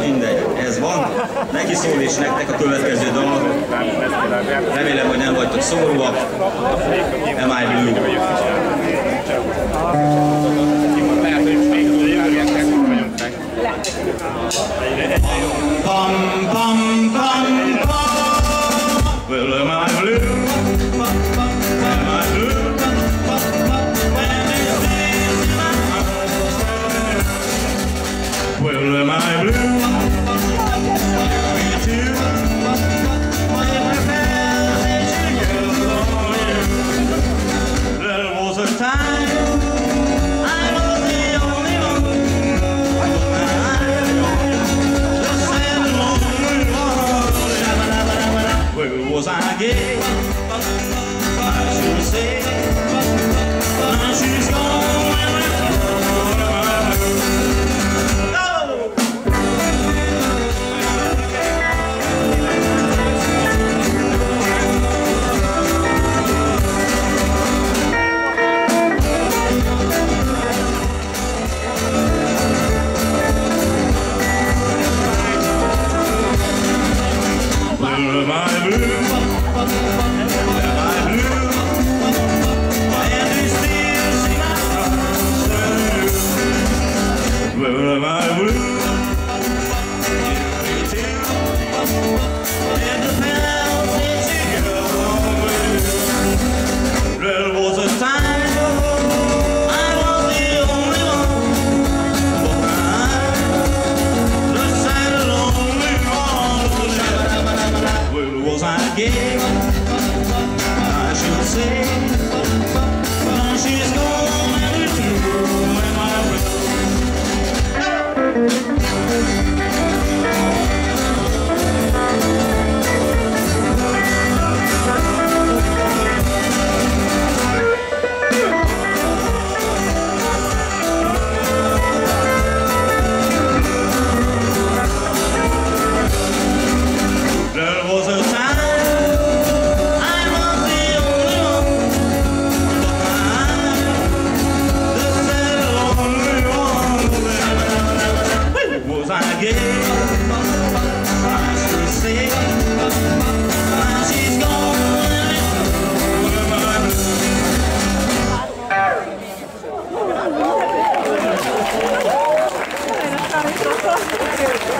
Mindegy, ez van. Neki szól is nektek a következő dal. Remélem, hogy nem vagytok szomorúak. Am I Blue. Lehet, hogy még jövőjön, my blue. game, I should say. Gracias.